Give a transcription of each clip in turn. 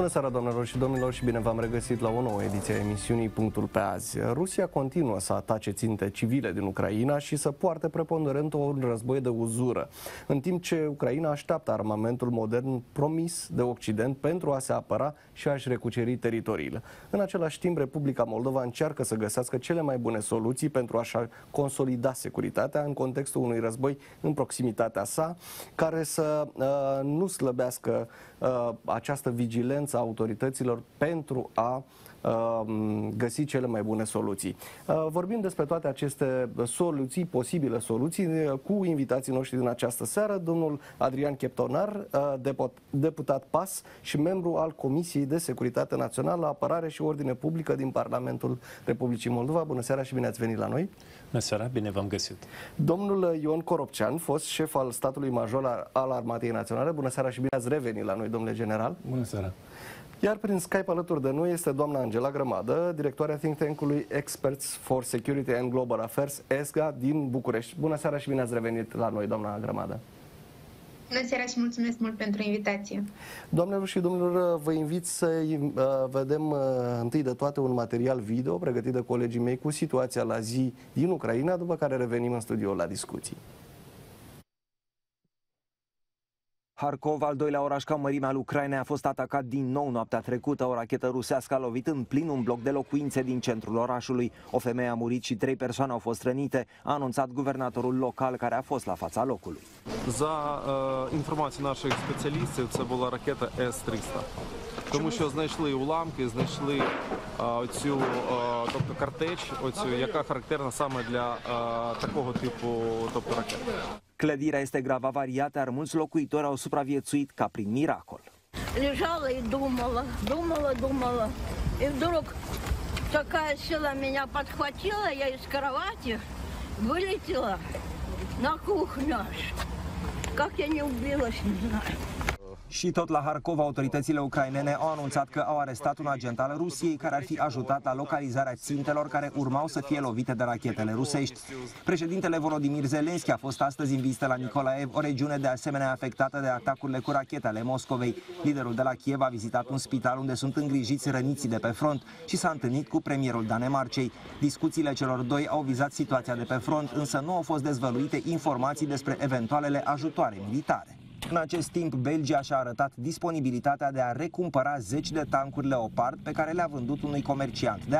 Bună seara, doamnelor și domnilor, și bine v-am regăsit la o nouă ediție a emisiunii Punctul pe azi. Rusia continuă să atace ținte civile din Ucraina și să poarte preponderent un război de uzură, în timp ce Ucraina așteaptă armamentul modern promis de Occident pentru a se apăra și a-și recuceri teritoriile. În același timp, Republica Moldova încearcă să găsească cele mai bune soluții pentru a-și consolida securitatea în contextul unui război în proximitatea sa, care să uh, nu slăbească uh, această vigilență a autorităților pentru a uh, găsi cele mai bune soluții. Uh, vorbim despre toate aceste soluții, posibile soluții, uh, cu invitații noștri din această seară, domnul Adrian Cheptonar, deputat PAS și membru al Comisiei de Securitate Națională, Apărare și Ordine Publică din Parlamentul Republicii Moldova. Bună seara și bine ați venit la noi! Bună seara, bine v-am găsit! Domnul Ion Coropcean, fost șef al statului major al Armatei Naționale. Bună seara și bine ați revenit la noi, domnule general! Bună seara! Iar prin Skype alături de noi este doamna Angela Grămadă, directoarea think tank-ului Experts for Security and Global Affairs, ESGA, din București. Bună seara și bine ați revenit la noi, doamna Grămadă. Bună seara și mulțumesc mult pentru invitație. Doamnelor și domnilor, vă invit să uh, vedem uh, întâi de toate un material video pregătit de colegii mei cu situația la zi din Ucraina, după care revenim în studio la discuții. Harkov, al doilea oraș ca mărime al Ucrainei, a fost atacat din nou noaptea trecută. O rachetă rusească a lovit în plin un bloc de locuințe din centrul orașului. O femeie a murit și trei persoane au fost rănite, a anunțat guvernatorul local care a fost la fața locului. За uh, інформацією наших спеціалістів, це була ракета С-300. Тому що знайшли уламки, знайшли а, цю, а, тобто картеч, оцю, яка характерна саме для а, такого типу тобто ракет. Clădirea este grav avariată, iar mulți locuitori au supraviețuit ca prin miracol. Лежала и думала, думала, думала. И вдруг такая сила меня подхватила, я из кровати вылетела на кухню. Как я не убилась, не знаю. Și tot la Harkov, autoritățile ucrainene au anunțat că au arestat un agent al Rusiei care ar fi ajutat la localizarea țintelor care urmau să fie lovite de rachetele rusești. Președintele Volodymyr Zelensky a fost astăzi în vizită la Nicolaev, o regiune de asemenea afectată de atacurile cu rachetele Moscovei. Liderul de la Kiev a vizitat un spital unde sunt îngrijiți răniții de pe front și s-a întâlnit cu premierul Danemarcei. Discuțiile celor doi au vizat situația de pe front, însă nu au fost dezvăluite informații despre eventualele ajutoare militare. În acest timp, Belgia și-a arătat disponibilitatea de a recumpăra zeci de tancuri Leopard pe care le-a vândut unui comerciant de.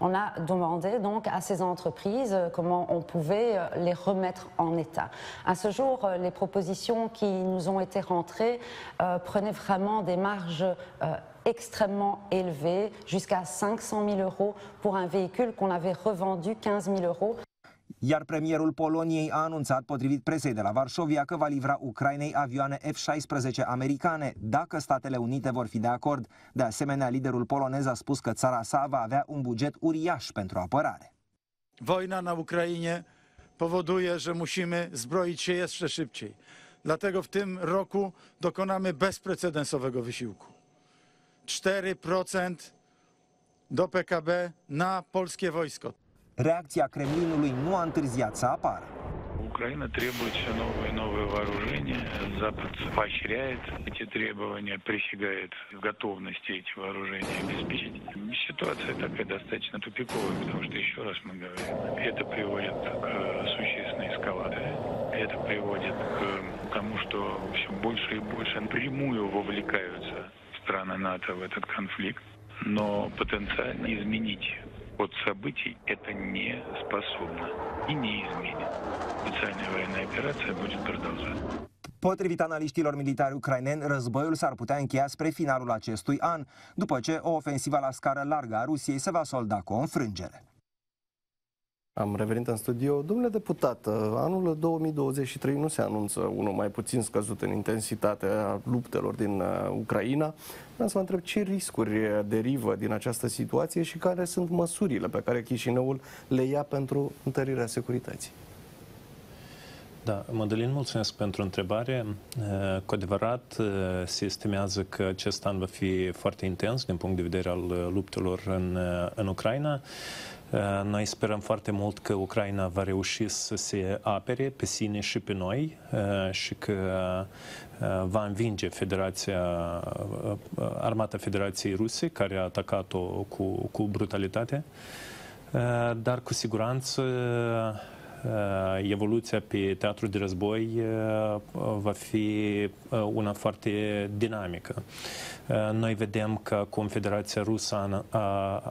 On a demandé donc à ces entreprises euh, comment on pouvait euh, les remettre en état. À ce jour, euh, les propositions qui nous ont été rentrées prenaient vraiment des marges extrêmement élevées, jusqu'à 500 000 euros pour un véhicule qu'on avait revendu 15 000 euros. Iar premierul Poloniei a anunțat, potrivit presei de la Varșovia, că va livra Ucrainei avioane F-16 americane, dacă Statele Unite vor fi de acord. De asemenea, liderul polonez a spus că țara sa va avea un buget uriaș pentru apărare. Wojna na Ukrainie powoduje, że musimy zbroić się jeszcze szybciej. Dlatego w tym roku dokonamy bezprecedensowego wysiłku. 4% do PKB na polskie wojsko. Reacția Kremlinului nu a întârziat să apară. Украина требует все новые и новые вооружения. Запад поощряет эти требования, присягает готовности эти вооружения обеспечить. Ситуация такая достаточно тупиковая, потому что, еще раз мы говорим, это приводит к существенной эскалации. Это приводит к тому, что все больше и больше напрямую вовлекаются страны НАТО в этот конфликт. Но потенциально изменить от событий это не способно и не изменит. Специальная военная операция будет продолжаться. Potrivit analiștilor militari ucraineni, războiul s-ar putea încheia spre finalul acestui an, după ce o ofensivă la scară largă a Rusiei se va solda cu o înfrângere. Am revenit în studio. Domnule deputat, anul 2023 nu se anunță unul mai puțin scăzut în intensitate a luptelor din uh, Ucraina. Vreau să vă întreb ce riscuri derivă din această situație și care sunt măsurile pe care Chișinăul le ia pentru întărirea securității. Da, Mădălin, mulțumesc pentru întrebare. Uh, cu adevărat, uh, se estimează că acest an va fi foarte intens din punct de vedere al luptelor în, în Ucraina. Noi sperăm foarte mult că Ucraina va reuși să se apere pe sine și pe noi și că va învinge Federația, Armata Federației Ruse, care a atacat-o cu, cu brutalitate. Dar cu siguranță Uh, evoluția pe teatru de război uh, va fi uh, una foarte dinamică. Noi vedem că Confederația Rusă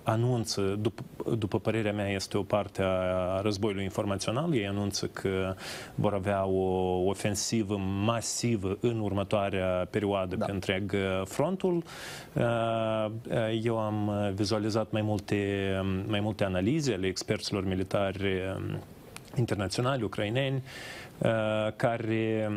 anunță, după, după părerea mea, este o parte a războiului informațional, ei anunță că vor avea o ofensivă masivă în următoarea perioadă da. pe întreg frontul. Eu am vizualizat mai multe, mai multe analize ale experților militari internaționali ucraineni uh, care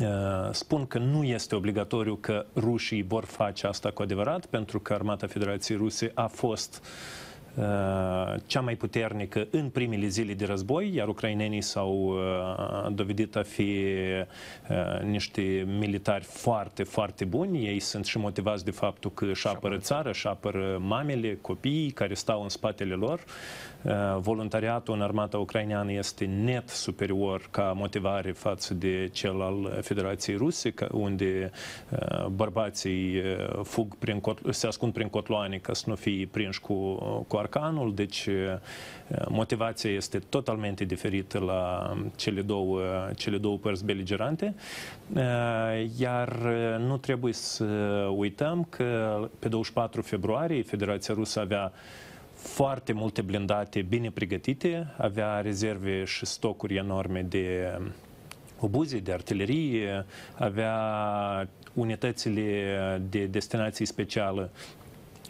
uh, spun că nu este obligatoriu că rușii vor face asta cu adevărat, pentru că Armata Federației Ruse a fost uh, Uh, cea mai puternică în primele zile de război, iar ucrainenii s-au uh, dovedit a fi uh, niște militari foarte, foarte buni. Ei sunt și motivați de faptul că își apără țara, își apără mamele, copiii care stau în spatele lor. Voluntariatul în armata ucraineană este net superior ca motivare față de cel al Federației Ruse, unde bărbații fug prin, se ascund prin cotloane ca să nu fie prinși cu, cu Arcanul, deci motivația este totalmente diferită la cele două, cele două părți beligerante, iar nu trebuie să uităm că pe 24 februarie Federația Rusă avea foarte multe blindate bine pregătite, avea rezerve și stocuri enorme de obuze, de artilerie, avea unitățile de destinații specială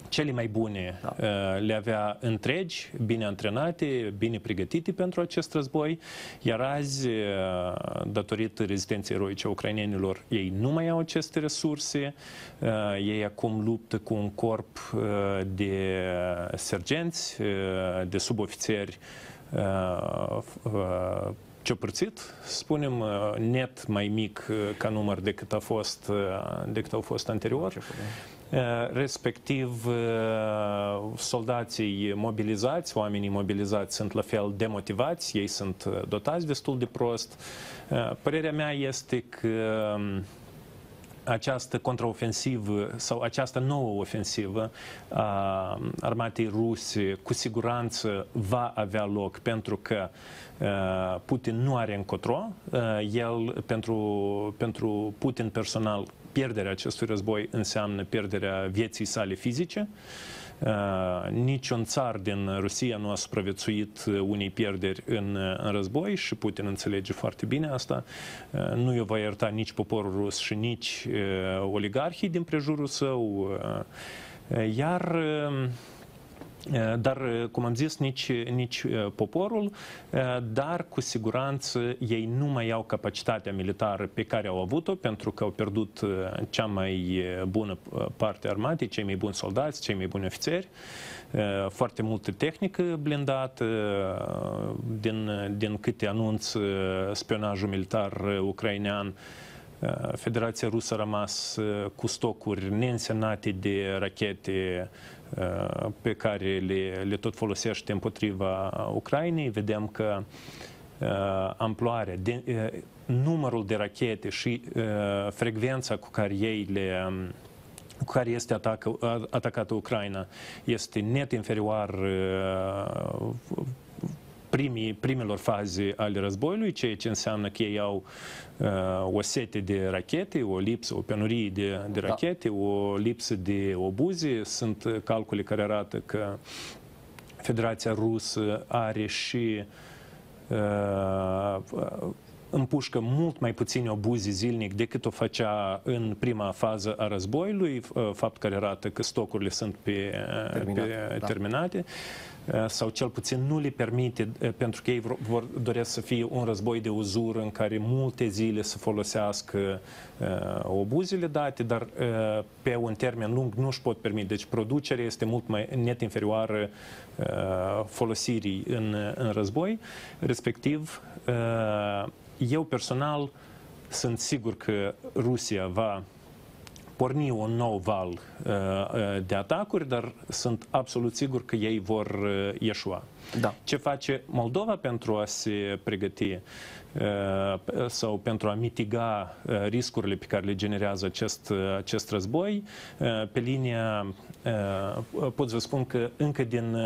cele mai bune da. Uh, le avea întregi, bine antrenate, bine pregătite pentru acest război, iar azi, uh, datorită rezistenței eroice a ucrainenilor, ei nu mai au aceste resurse, uh, ei acum luptă cu un corp de sergenți, de subofițeri ciopărțit, spunem, net mai mic ca număr decât a fost, decât au fost anterior. Eh, respectiv eh, soldații mobilizați, oamenii mobilizați sunt la fel demotivați, ei sunt eh, dotați destul de prost. Părerea mea este că mm, această contraofensivă sau această nouă ofensivă a armatei ruse cu siguranță va avea loc pentru că Putin nu are încotro. El, pentru, pentru Putin personal, pierderea acestui război înseamnă pierderea vieții sale fizice. Uh, niciun țar din Rusia nu a supraviețuit unei pierderi în, în război și Putin înțelege foarte bine asta. Uh, nu îi va ierta nici poporul rus și nici uh, oligarhii din prejurul său. Iar Eh, dar, eh, cum am zis, nici, nici eh, poporul, dar cu siguranță ei nu mai au capacitatea militară pe care au avut-o, pentru că au pierdut cea mai bună parte a armatei, cei mai buni soldați, cei mai buni ofițeri, foarte multă tehnică blindată, din, din câte anunț spionajul militar ucrainean, Federația Rusă a rămas cu stocuri neînsemnate de rachete Uh, pe care le, le tot folosește împotriva Ucrainei. Vedem că uh, amploarea, de, uh, numărul de rachete și frecvența cu care ei le cu care este atacă, atacată Ucraina este net inferior primii, primelor faze ale războiului, ceea ce înseamnă că ei au uh, o sete de rachete, o lipsă, o penurie de, de da. rachete, da. o lipsă de obuze. Sunt calcule care arată că Federația Rusă are și uh, împușcă mult mai puține obuzi zilnic decât o făcea în prima fază a războiului, uh, fapt care arată că stocurile sunt pe, Terminat, pe da. terminate. Eh, sau cel puțin nu le permite, eh, pentru că ei vor, doresc să fie un război de uzură în care multe zile să folosească uh, obuzile date, dar uh, pe un termen lung nu își pot permite. Deci producerea este mult mai net inferioară uh, folosirii în, în război. Respectiv, eu personal sunt sigur că Rusia va porni un nou val de atacuri, dar sunt absolut sigur că ei vor ieșua. Da. Ce face Moldova pentru a se pregăti sau pentru a mitiga riscurile pe care le generează acest, acest război, pe linia, pot să vă spun că încă din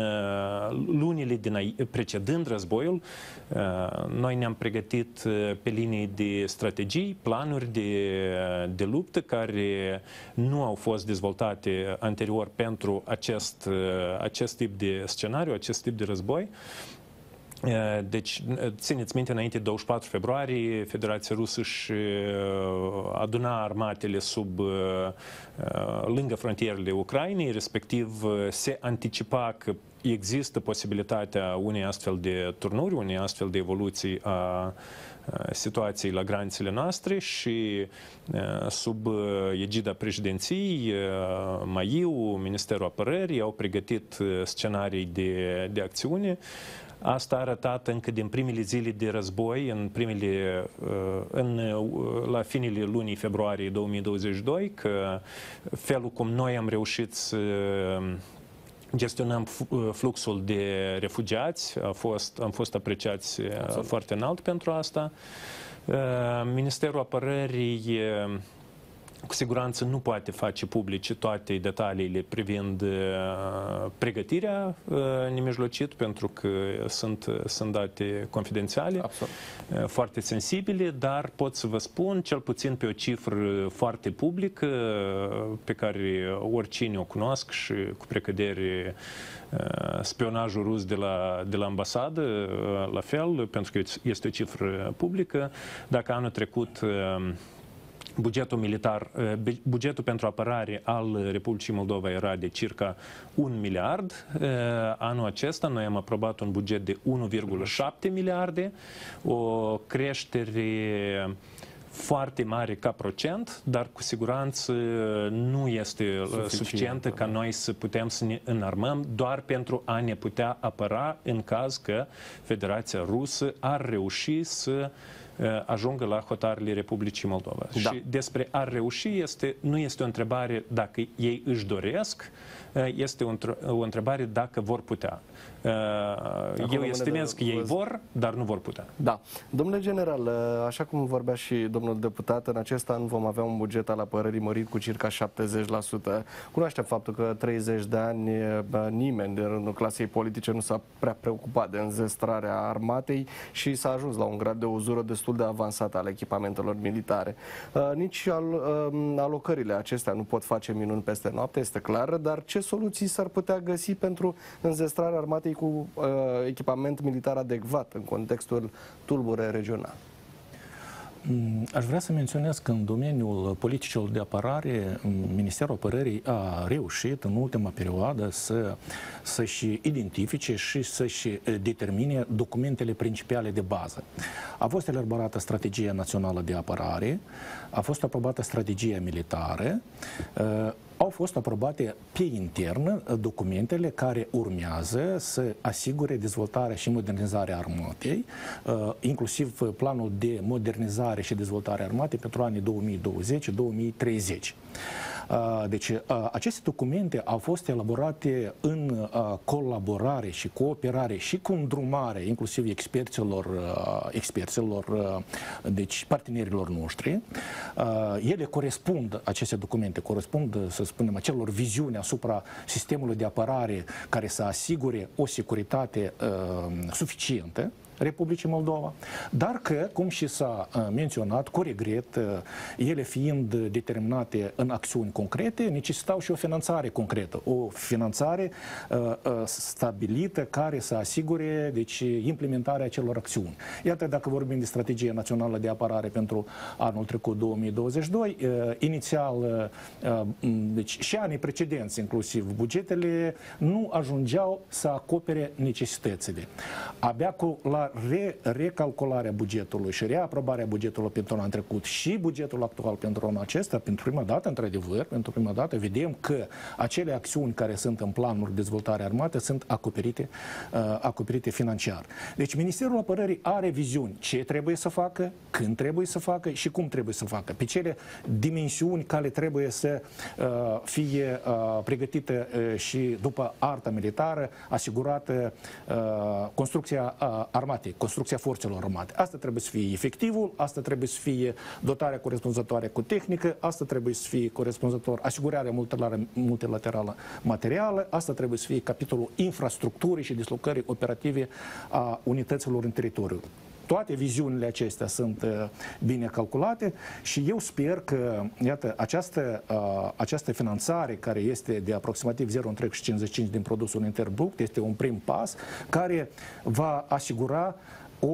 lunile din precedând războiul, noi ne-am pregătit pe linii de strategii, planuri de, de luptă care nu au fost dezvoltate anterior pentru acest, acest tip de scenariu, acest tip de război. Deci, țineți minte, înainte 24 februarie, Federația Rusă își aduna armatele sub lângă frontierele Ucrainei, respectiv se anticipa că există posibilitatea unei astfel de turnuri, unei astfel de evoluții a situației la granițele noastre și sub egida președinției, Maiu, Ministerul Apărării au pregătit scenarii de, de acțiune Asta a arătat încă din primele zile de război, în primele, în, la finele lunii februarie 2022, că felul cum noi am reușit să gestionăm fluxul de refugiați, a fost, am fost apreciați Absolut. foarte înalt pentru asta. Ministerul Apărării cu siguranță nu poate face publice toate detaliile privind uh, pregătirea uh, nemijlocit, pentru că sunt, sunt date confidențiale, Absolut. Uh, foarte sensibile, dar pot să vă spun, cel puțin pe o cifră foarte publică, pe care oricine o cunosc și cu precădere spionajul rus de la, de la ambasadă, la fel, pentru că este o cifră publică. Dacă anul trecut Bugetul militar, eh, bugetul pentru apărare al Republicii Moldova era de circa 1 miliard. Eh, anul acesta noi am aprobat un buget de 1,7 miliarde, o creștere foarte mare ca procent, dar cu siguranță nu este eh, suficientă, suficientă ca noi să putem să ne înarmăm doar pentru a ne putea apăra în caz că Federația Rusă ar reuși să uh, Uh, ajungă la hotarele Republicii Moldova. Da. Și despre a reuși este, nu este o întrebare dacă ei își doresc, uh, este o întrebare dacă vor putea. Acum Eu estimez că ei vor, dar nu vor putea. Da. Domnule general, așa cum vorbea și domnul deputat, în acest an vom avea un buget al apărării mărit cu circa 70%. Cunoaștem faptul că 30 de ani nimeni din rândul clasei politice nu s-a prea preocupat de înzestrarea armatei și s-a ajuns la un grad de uzură destul de avansat al echipamentelor militare. Nici al, alocările acestea nu pot face minuni peste noapte, este clar, dar ce soluții s-ar putea găsi pentru înzestrarea armatei armatei cu uh, echipament militar adecvat în contextul tulbure regional. Mm, aș vrea să menționez că în domeniul politicilor de apărare, Ministerul Apărării a reușit în ultima perioadă să, să-și identifice și să-și determine documentele principale de bază. A fost elaborată strategia națională de apărare, a fost aprobată strategia militară, au fost aprobate pe intern documentele care urmează să asigure dezvoltarea și modernizarea armatei, uh, inclusiv planul de modernizare și dezvoltare armatei pentru anii 2020-2030. Deci, aceste documente au fost elaborate în colaborare și cooperare și cu îndrumare, inclusiv experților, experților deci partenerilor noștri. Ele corespund, aceste documente corespund, să spunem, acelor viziuni asupra sistemului de apărare care să asigure o securitate suficientă Republicii Moldova, dar că, cum și s-a uh, menționat, cu regret, uh, ele fiind determinate în acțiuni concrete, necesitau și o finanțare concretă, o finanțare uh, stabilită care să asigure deci, implementarea acelor acțiuni. Iată, dacă vorbim de strategia națională de apărare pentru anul trecut 2022, inițial, deci și anii precedenți, inclusiv bugetele, nu ajungeau să acopere necesitățile. Abia cu la la re, recalcularea bugetului și reaprobarea bugetului pentru anul trecut și bugetul actual pentru anul acesta, pentru prima dată, într-adevăr, pentru prima dată, vedem că acele acțiuni care sunt în planul de dezvoltare armată sunt acoperite, uh, acoperite financiar. Deci Ministerul Apărării are viziuni ce trebuie să facă, când trebuie să facă și cum trebuie să facă. Pe cele dimensiuni care trebuie să uh, fie uh, pregătite uh, și după arta militară, asigurată uh, construcția uh, armatei, construcția forțelor armate. Asta trebuie să fie efectivul, asta trebuie să fie dotarea corespunzătoare cu tehnică, asta trebuie să fie corespunzător asigurarea multilaterală materială, asta trebuie să fie capitolul infrastructurii și dislocării operative a unităților în teritoriu toate viziunile acestea sunt uh, bine calculate și eu sper că, iată, această, uh, această finanțare care este de aproximativ 0,55 din produsul intern brut este un prim pas care va asigura o,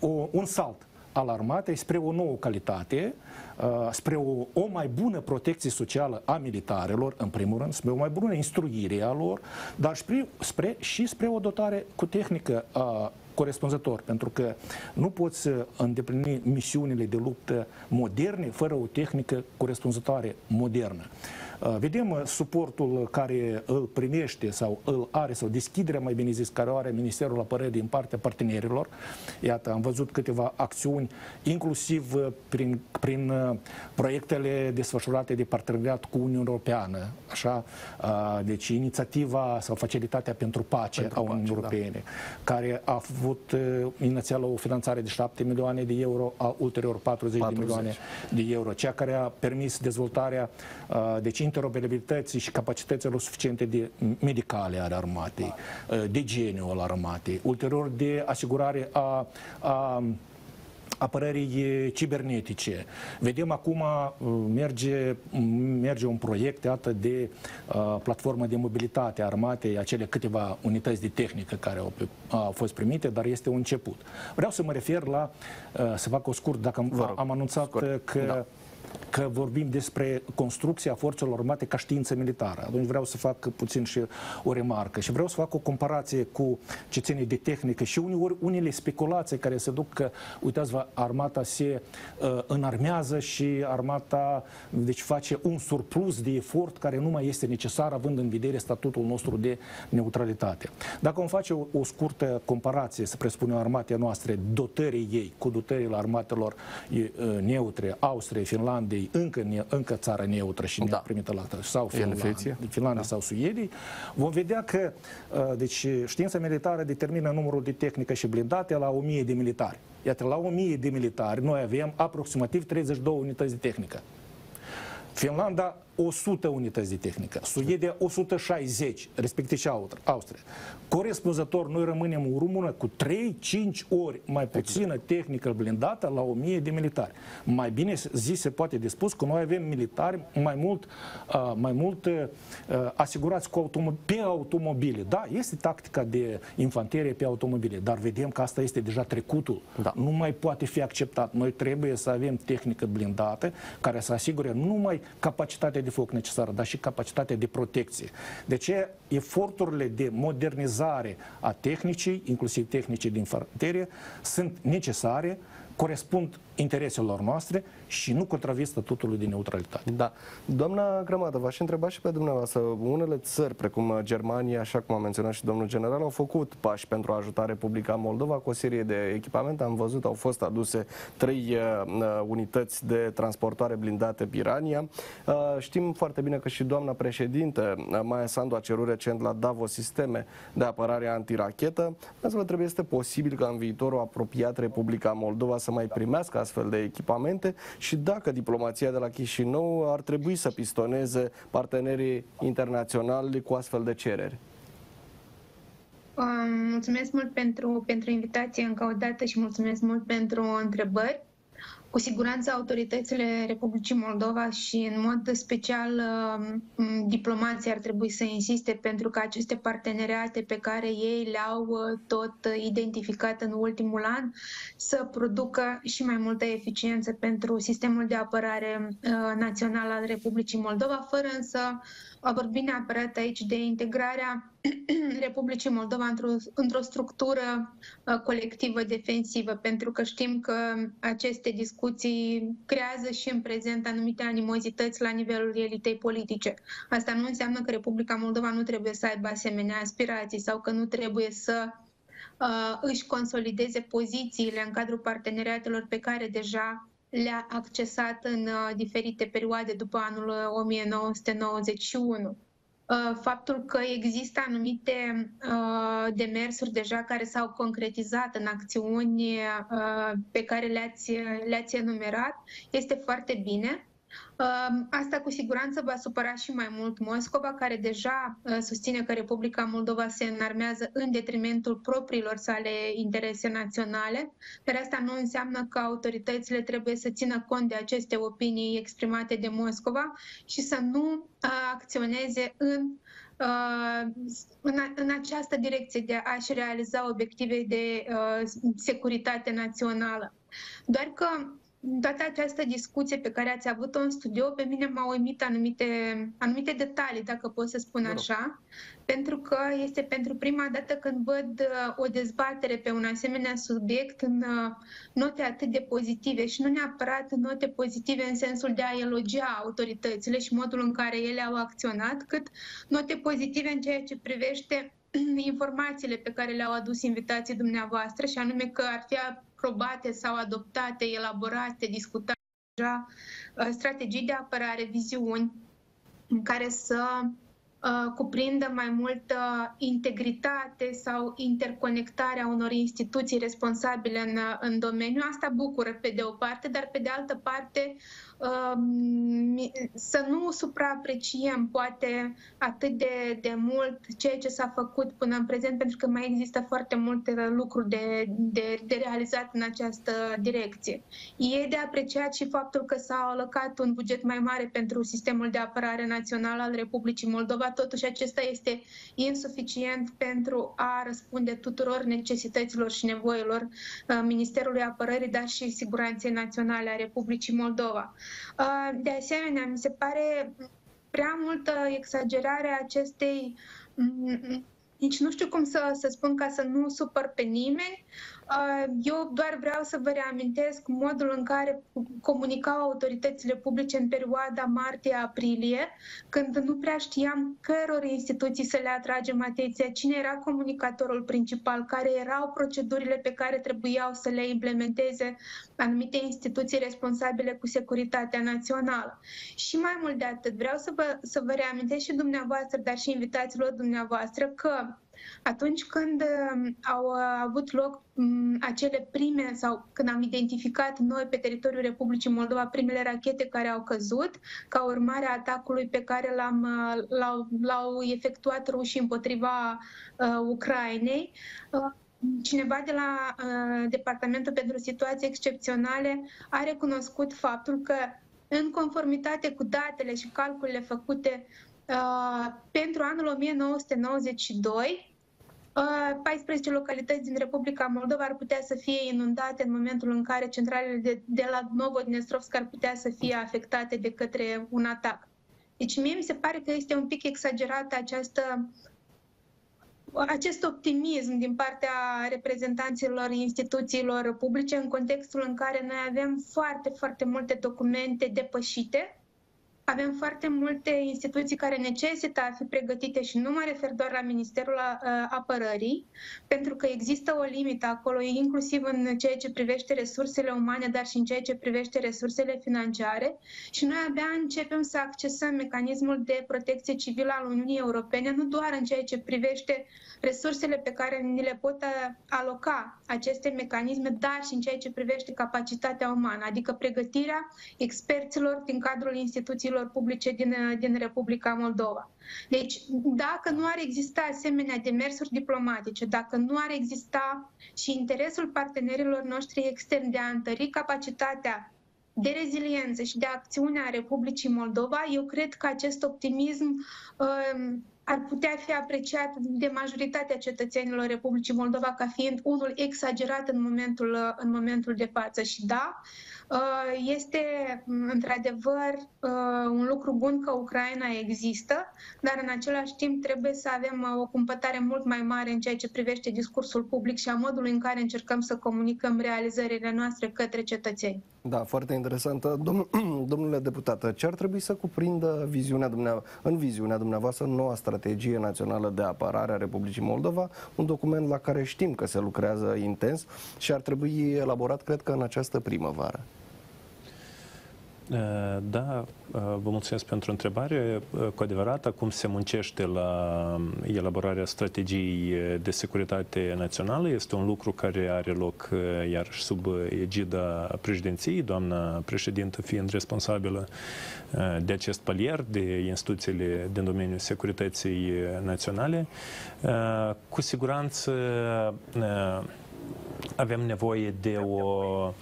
o, un salt al armatei spre o nouă calitate, uh, spre o, o mai bună protecție socială a militarelor, în primul rând, spre o mai bună instruire a lor, dar spre, spre, și spre o dotare cu tehnică a corespunzător, pentru că nu poți îndeplini misiunile de luptă moderne fără o tehnică corespunzătoare modernă. Uh, vedem uh, suportul care îl primește sau îl are, sau deschiderea, mai bine zis, care o are Ministerul Apărării din partea partenerilor. Iată, am văzut câteva acțiuni, inclusiv uh, prin, prin proiectele desfășurate de parteneriat cu Uniunea Europeană. Așa, deci inițiativa sau facilitatea pentru pace pentru a Uniunii da. Europene, da. care a avut inițial o finanțare de 7 milioane de euro, a ulterior 40, 40. de milioane de euro, ceea care a permis dezvoltarea deci interoperabilității și capacităților suficiente de medicale ale armatei, de geniu al armatei, ulterior de asigurare a, a apărării cibernetice. Vedem acum merge, merge un proiect iată, de uh, platformă de mobilitate a armatei, acele câteva unități de tehnică care au, au fost primite, dar este un început. Vreau să mă refer la, uh, să fac o scurt, dacă am, am anunțat scurt. că da că vorbim despre construcția forțelor armate ca știință militară. Atunci vreau să fac puțin și o remarcă și vreau să fac o comparație cu ce ține de tehnică și uneori unele speculații care se duc că, uitați-vă, armata se uh, înarmează și armata deci face un surplus de efort care nu mai este necesar având în vedere statutul nostru de neutralitate. Dacă vom face o, o scurtă comparație, să presupunem armatele noastre, dotării ei cu dotările armatelor uh, neutre, Austria, Finlandia, Finlandei încă, încă țară neutră și da. neprimită la sau Finlanda, Finlanda da. sau Suediei, vom vedea că uh, deci, știința militară determină numărul de tehnică și blindate la 1000 de militari. Iată, la 1000 de militari noi avem aproximativ 32 unități de tehnică. Finlanda 100 unități de tehnică, Suedia 160, respectiv și Austria. Corespunzător, noi rămânem în română cu 3-5 ori mai puțină tehnică blindată la 1000 de militari. Mai bine zis se poate de spus că noi avem militari mai mult, uh, mai mult uh, asigurați cu automo- pe automobile. Da, este tactica de infanterie pe automobile, dar vedem că asta este deja trecutul. Da. Nu mai poate fi acceptat. Noi trebuie să avem tehnică blindată care să asigure nu numai capacitatea de de foc necesară, dar și capacitatea de protecție. De ce eforturile de modernizare a tehnicii, inclusiv tehnicii din infanterie, sunt necesare, corespund intereselor noastre și nu contravie statutului de neutralitate. Da. Doamna Grămadă, v-aș întreba și pe dumneavoastră. Unele țări, precum Germania, așa cum a menționat și domnul general, au făcut pași pentru a ajuta Republica Moldova cu o serie de echipamente. Am văzut, au fost aduse trei uh, unități de transportare blindate Pirania. Uh, știm foarte bine că și doamna președinte, uh, Maia Sandu, a cerut recent la Davos sisteme de apărare antirachetă. Să vă trebuie, este posibil ca în viitorul apropiat Republica Moldova să mai primească astfel de echipamente și dacă diplomația de la Chișinău ar trebui să pistoneze partenerii internaționali cu astfel de cereri. Mulțumesc mult pentru, pentru invitație încă o dată și mulțumesc mult pentru întrebări. Cu siguranță autoritățile Republicii Moldova și în mod special um, diplomații ar trebui să insiste pentru că aceste parteneriate pe care ei le-au uh, tot identificat în ultimul an să producă și mai multă eficiență pentru sistemul de apărare uh, național al Republicii Moldova, fără însă a vorbi neapărat aici de integrarea Republicii Moldova într-o, într-o structură uh, colectivă defensivă, pentru că știm că aceste discuții creează și în prezent anumite animozități la nivelul elitei politice. Asta nu înseamnă că Republica Moldova nu trebuie să aibă asemenea aspirații sau că nu trebuie să uh, își consolideze pozițiile în cadrul parteneriatelor pe care deja le-a accesat în uh, diferite perioade după anul 1991. Uh, faptul că există anumite uh, demersuri deja care s-au concretizat în acțiuni uh, pe care le-ați, le-ați enumerat este foarte bine. Asta cu siguranță va supăra și mai mult Moscova, care deja susține că Republica Moldova se înarmează în detrimentul propriilor sale interese naționale, dar asta nu înseamnă că autoritățile trebuie să țină cont de aceste opinii exprimate de Moscova și să nu acționeze în în, în această direcție de a-și realiza obiective de uh, securitate națională. Doar că toată această discuție pe care ați avut-o în studio, pe mine m-au uimit anumite, anumite detalii, dacă pot să spun așa, pentru că este pentru prima dată când văd uh, o dezbatere pe un asemenea subiect în uh, note atât de pozitive și nu neapărat note pozitive în sensul de a elogia autoritățile și modul în care ele au acționat, cât note pozitive în ceea ce privește informațiile pe care le-au adus invitații dumneavoastră și anume că ar fi aprobate sau adoptate, elaborate, discutate deja uh, strategii de apărare, viziuni în care să uh, cuprindă mai multă integritate sau interconectarea unor instituții responsabile în, în domeniu. Asta bucură pe de o parte, dar pe de altă parte să nu supraapreciem poate atât de, de mult ceea ce s-a făcut până în prezent, pentru că mai există foarte multe lucruri de, de, de realizat în această direcție. E de apreciat și faptul că s-a alocat un buget mai mare pentru sistemul de apărare național al Republicii Moldova, totuși acesta este insuficient pentru a răspunde tuturor necesităților și nevoilor uh, Ministerului Apărării, dar și Siguranței Naționale a Republicii Moldova. De asemenea, mi se pare prea multă exagerare a acestei nici nu știu cum să, să spun ca să nu supăr pe nimeni, Uh, eu doar vreau să vă reamintesc modul în care comunicau autoritățile publice în perioada martie-aprilie, când nu prea știam căror instituții să le atragem atenția, cine era comunicatorul principal, care erau procedurile pe care trebuiau să le implementeze anumite instituții responsabile cu securitatea națională. Și mai mult de atât, vreau să vă, să vă reamintesc și dumneavoastră, dar și invitațiilor dumneavoastră, că atunci când um, au uh, avut loc um, acele prime sau când am identificat noi pe teritoriul Republicii Moldova primele rachete care au căzut ca urmare a atacului pe care l-am, uh, l-au, l-au efectuat rușii împotriva uh, Ucrainei, uh, cineva de la uh, Departamentul pentru Situații Excepționale a recunoscut faptul că în conformitate cu datele și calculele făcute uh, pentru anul 1992, 14 localități din Republica Moldova ar putea să fie inundate în momentul în care centralele de, de la Novodnestrovsk ar putea să fie afectate de către un atac. Deci mie mi se pare că este un pic exagerată această acest optimism din partea reprezentanților instituțiilor publice în contextul în care noi avem foarte, foarte multe documente depășite avem foarte multe instituții care necesită a fi pregătite și nu mă refer doar la Ministerul uh, Apărării, pentru că există o limită acolo, inclusiv în ceea ce privește resursele umane, dar și în ceea ce privește resursele financiare. Și noi abia începem să accesăm mecanismul de protecție civilă al Uniunii Europene, nu doar în ceea ce privește resursele pe care ni le pot uh, aloca aceste mecanisme, dar și în ceea ce privește capacitatea umană, adică pregătirea experților din cadrul instituțiilor instituțiilor publice din, din Republica Moldova. Deci, dacă nu ar exista asemenea demersuri diplomatice, dacă nu ar exista și interesul partenerilor noștri externi de a întări capacitatea de reziliență și de acțiune a Republicii Moldova, eu cred că acest optimism uh, ar putea fi apreciat de majoritatea cetățenilor Republicii Moldova ca fiind unul exagerat în momentul, în momentul de față. Și da, uh, este într-adevăr uh, un lucru bun că Ucraina există, dar în același timp trebuie să avem uh, o cumpătare mult mai mare în ceea ce privește discursul public și a modului în care încercăm să comunicăm realizările noastre către cetățeni. Da, foarte interesantă. Domn, domnule deputat, ce ar trebui să cuprindă viziunea în viziunea dumneavoastră noua strategie națională de apărare a Republicii Moldova, un document la care știm că se lucrează intens și ar trebui elaborat, cred că, în această primăvară? Eh, da, eh, vă mulțumesc pentru întrebare. Eh, cu adevărat, acum se muncește la mm, elaborarea strategiei de securitate națională. Este un lucru care are loc iarăși sub egida președinției, doamna președintă fiind responsabilă de acest palier, de instituțiile din domeniul securității naționale. Cu siguranță avem nevoie de o Uh,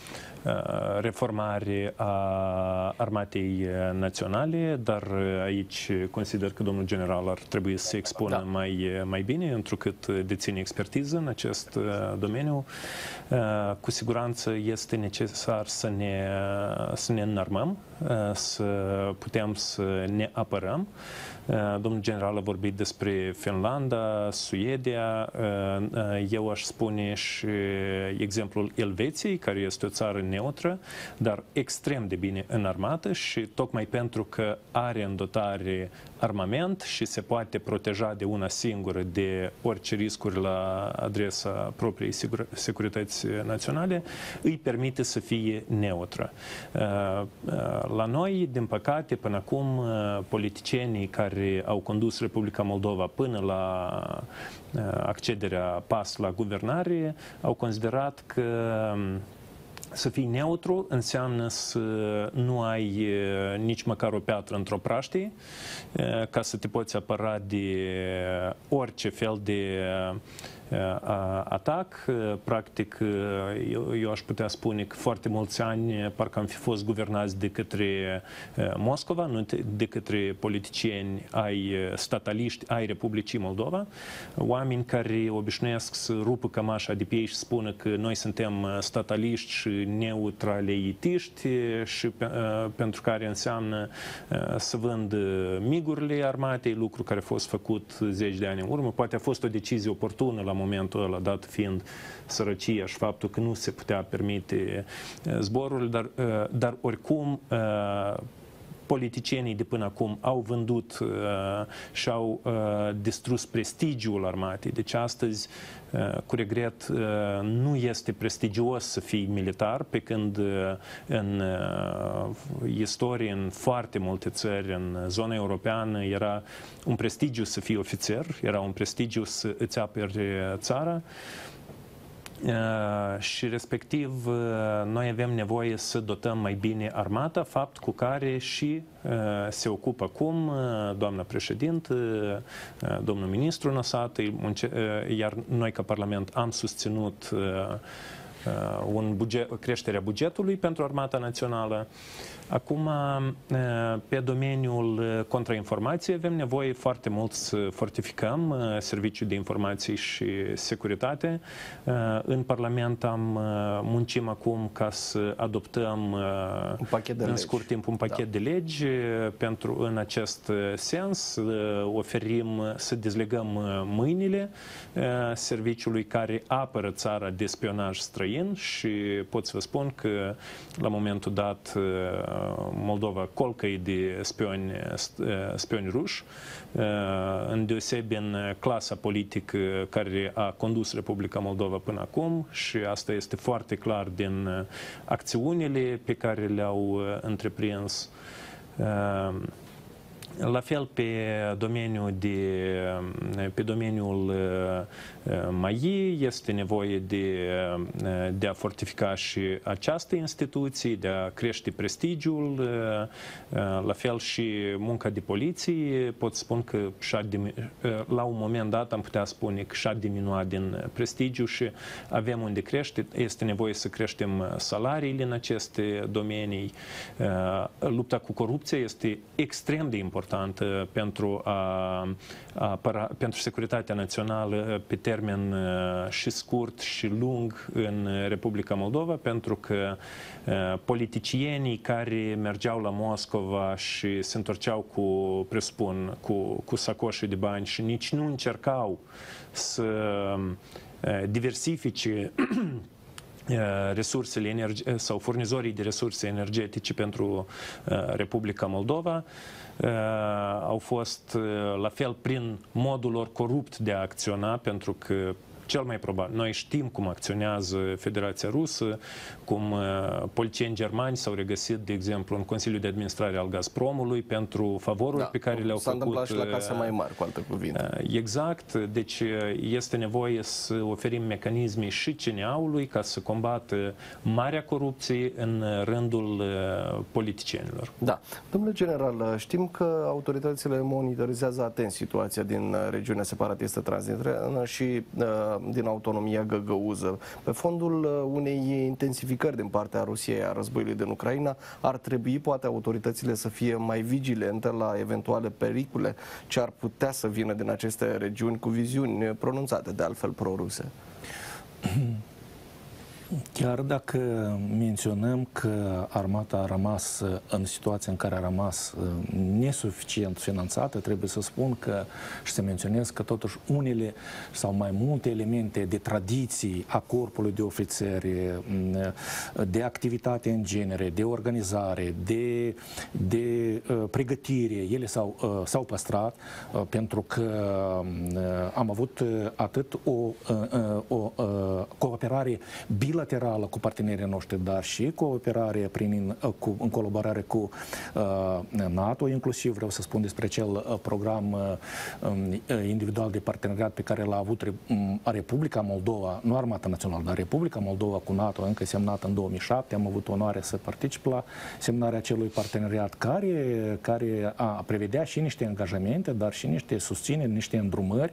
reformare a armatei naționale, dar aici consider că domnul general ar trebui să se expună da. mai, mai bine, întrucât deține expertiză în acest uh, domeniu. Uh, cu siguranță este necesar să ne, să ne înarmăm, să putem să ne apărăm. Domnul general a vorbit despre Finlanda, Suedia. Eu aș spune și exemplul Elveției, care este o țară neutră, dar extrem de bine înarmată și tocmai pentru că are în dotare armament și se poate proteja de una singură de orice riscuri la adresa propriei securități naționale, îi permite să fie neutră. La noi, din păcate, până acum, politicienii care au condus Republica Moldova până la accederea PAS la guvernare au considerat că să fii neutru înseamnă să nu ai nici măcar o piatră într-o praștie ca să te poți apăra de orice fel de atac. Practic, eu, eu aș putea spune că foarte mulți ani parcă am fi fost guvernați de către Moscova, nu de către politicieni ai stataliști ai Republicii Moldova, oameni care obișnuiesc să rupă cămașa de pe ei și spună că noi suntem stataliști și neutraleitiști și pentru care înseamnă să vând migurile armatei, lucru care a fost făcut zeci de ani în urmă. Poate a fost o decizie oportună la momentul ăla, dat fiind sărăcia și faptul că nu se putea permite zborul, dar, dar oricum politicienii de până acum au vândut uh, și au uh, distrus prestigiul armatei. Deci astăzi, uh, cu regret, uh, nu este prestigios să fii militar, pe când uh, în uh, istorie, în foarte multe țări, în zona europeană, era un prestigiu să fii ofițer, era un prestigiu să îți aperi țara. Uh, și respectiv uh, noi avem nevoie să dotăm mai bine armata, fapt cu care și uh, se ocupă. Acum doamna președintă, domnul ministru Năsată, iar noi ca Parlament am susținut un buget, creșterea bugetului pentru Armata Națională. Acum, pe domeniul contrainformației avem nevoie foarte mult să fortificăm serviciul de informații și securitate. În Parlament am muncim acum ca să adoptăm un pachet de în legi. scurt timp un pachet da. de legi pentru în acest sens oferim să dezlegăm mâinile serviciului care apără țara de spionaj străin și pot să vă spun că la momentul dat Moldova colcăi de spioni, spioni ruși, îndeosebi în clasa politică care a condus Republica Moldova până acum și asta este foarte clar din acțiunile pe care le-au întreprins. La fel pe domeniul, de, pe domeniul MAI este nevoie de, de a fortifica și această instituție, de a crește prestigiul, la fel și munca de poliție. Pot spun că și-a, la un moment dat am putea spune că și-a diminuat din prestigiu și avem unde crește. Este nevoie să creștem salariile în aceste domenii. Lupta cu corupția este extrem de importantă importantă pentru, a, a, pentru securitatea națională pe termen și scurt și lung în Republica Moldova, pentru că politicienii care mergeau la Moscova și se întorceau cu, presupun, cu, cu sacoșe de bani și nici nu încercau să diversifice resursele energi- sau furnizorii de resurse energetice pentru Republica Moldova au fost la fel prin modul lor corupt de a acționa pentru că cel mai probabil. Noi știm cum acționează Federația Rusă, cum uh, politicieni germani s-au regăsit, de exemplu, în Consiliul de Administrare al Gazpromului pentru favoruri da, pe care le-au făcut. S-a întâmplat și la case mai mari, cu alte cuvinte. Uh, exact. Deci uh, este nevoie să oferim mecanisme și CNA-ului ca să combată marea corupție în rândul politicienilor. Da. Domnule general, știm că autoritățile monitorizează atent situația din regiunea separatistă transnistreană și din autonomia găgăuză. Pe fondul uh, unei intensificări din partea Rusiei a războiului din Ucraina, ar trebui poate autoritățile să fie mai vigilente la eventuale pericole ce ar putea să vină din aceste regiuni cu viziuni pronunțate de altfel proruse. Chiar dacă menționăm că armata a rămas în situația în care a rămas uh, nesuficient finanțată, trebuie să spun că și să menționez că totuși unele sau mai multe elemente de tradiții a corpului de ofițeri, mm, de activitate în genere, de organizare, de, de uh, pregătire, ele s-au, uh, s-au păstrat pentru că mm, am avut atât o, o, o cooperare bilaterală bilaterală cu partenerii noștri, dar și cooperare prin, cu, în colaborare cu uh, NATO, inclusiv vreau să spun despre acel uh, program uh, individual de parteneriat pe care l-a avut Republica Moldova, nu Armata Națională, dar Republica Moldova cu NATO, încă semnat în 2007. Am avut onoare să particip la semnarea acelui parteneriat care, care a prevedea și niște angajamente, dar și niște susțineri, niște îndrumări,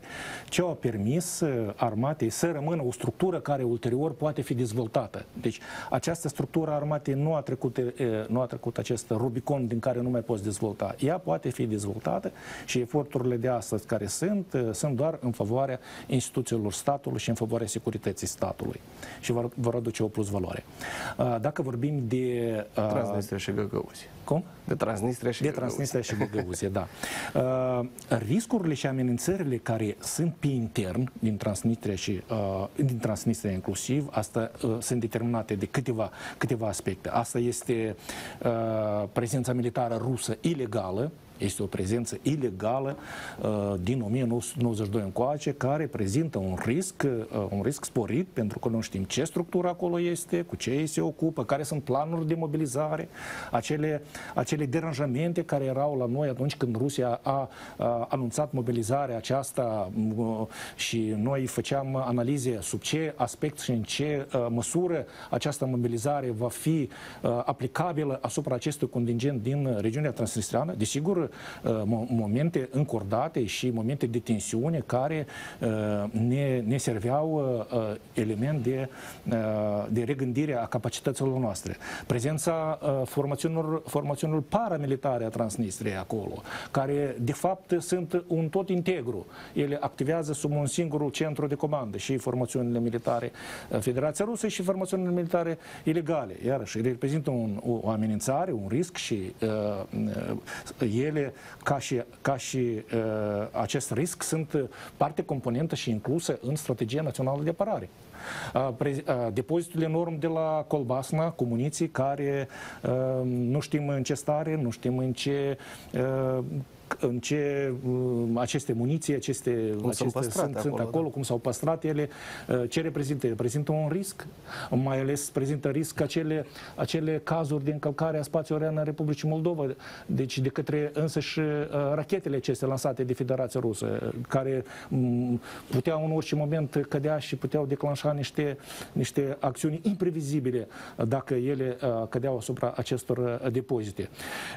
ce au permis armatei să rămână o structură care ulterior poate fi dezvoltată dezvoltată. Deci această structură a armatei nu a trecut, nu a trecut acest Rubicon din care nu mai poți dezvolta. Ea poate fi dezvoltată și eforturile de astăzi care sunt, sunt doar în favoarea instituțiilor statului și în favoarea securității statului și vor, vor aduce o plus valoare. Dacă vorbim de... Transnistria și Găgăuzi. Cum? De Transnistria și De Transnistria și Găgăuzie, da. Uh, riscurile și amenințările care sunt pe intern din Transnistria și uh, din Transnistria inclusiv, asta uh, sunt determinate de câteva, câteva aspecte. Asta este uh, prezența militară rusă ilegală, este o prezență ilegală uh, din 1992 încoace, care prezintă un risc, uh, un risc sporit, pentru că nu știm ce structură acolo este, cu ce ei se ocupă, care sunt planuri de mobilizare, acele, acele deranjamente care erau la noi atunci când Rusia a, a anunțat mobilizarea aceasta uh, și noi făceam analize sub ce aspect și în ce măsură această mobilizare va fi aplicabilă asupra acestui contingent din regiunea transnistriană. Desigur, Uh, momente încordate și momente de tensiune care uh, ne, ne serveau uh, element de, de regândire a capacităților noastre. Prezența formațiunilor, formațiunilor paramilitare a Transnistriei acolo, care de fapt sunt un tot integru. Ele activează sub un singur centru de comandă și formațiunile militare Federația Rusă și formațiunile militare ilegale. Iarăși, reprezintă un, o amenințare, un risc și uh, ele ca și, ca și uh, acest risc sunt parte componentă și inclusă în strategia națională de apărare. Uh, uh, depozitul enorm de la Colbasna cu muniții care uh, nu știm în ce stare, nu știm în ce în ce uh, aceste muniții, aceste, cum aceste sunt, sunt, sunt acolo, acolo, da. cum s-au păstrat ele, uh, ce reprezintă? Reprezintă un risc, mai ales prezintă risc acele, acele cazuri de încălcare a spațiului aerian în Republicii Moldova, deci de către însăși uh, rachetele acestea lansate de Federația Rusă, care mm, puteau în orice moment cădea și puteau declanșa niște, niște acțiuni imprevizibile dacă ele cădeau asupra acestor depozite.